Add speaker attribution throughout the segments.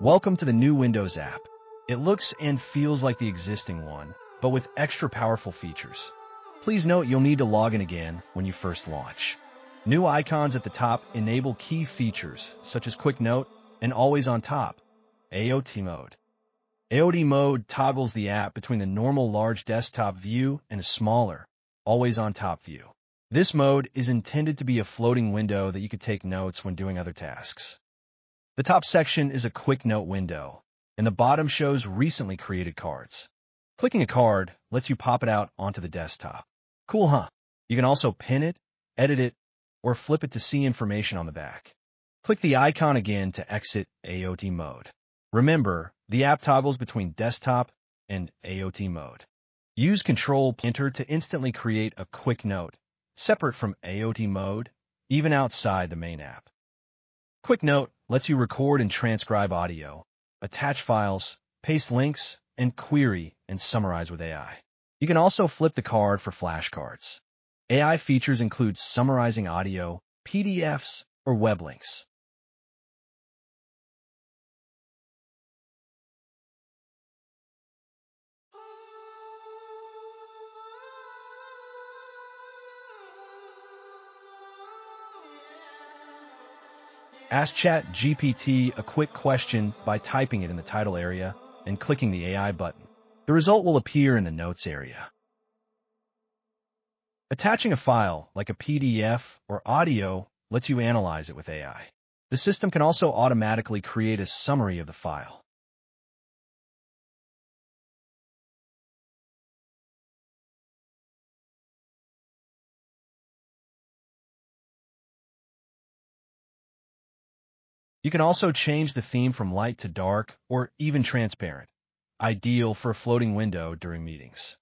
Speaker 1: Welcome to the new Windows app. It looks and feels like the existing one, but with extra powerful features. Please note you'll need to log in again when you first launch. New icons at the top enable key features such as Quick Note and Always on Top, AOT mode. AOT mode toggles the app between the normal large desktop view and a smaller, Always on Top view. This mode is intended to be a floating window that you could take notes when doing other tasks. The top section is a quick note window, and the bottom shows recently created cards. Clicking a card lets you pop it out onto the desktop. Cool, huh? You can also pin it, edit it, or flip it to see information on the back. Click the icon again to exit AOT mode. Remember, the app toggles between desktop and AOT mode. Use Control Enter to instantly create a quick note separate from AOT mode, even outside the main app. Quick Note lets you record and transcribe audio, attach files, paste links, and query and summarize with AI. You can also flip the card for flashcards. AI features include summarizing audio, PDFs, or web links. Ask ChatGPT a quick question by typing it in the title area and clicking the AI button. The result will appear in the Notes area. Attaching a file, like a PDF or audio, lets you analyze it with AI. The system can also automatically create a summary of the file. You can also change the theme from light to dark or even transparent, ideal for a floating window during meetings.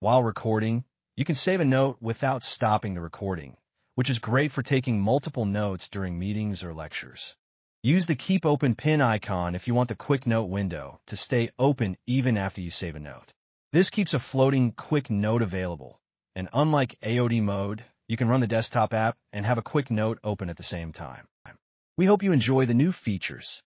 Speaker 1: While recording, you can save a note without stopping the recording, which is great for taking multiple notes during meetings or lectures. Use the Keep Open pin icon if you want the Quick Note window to stay open even after you save a note. This keeps a floating quick note available, and unlike AOT mode, you can run the desktop app and have a quick note open at the same time. We hope you enjoy the new features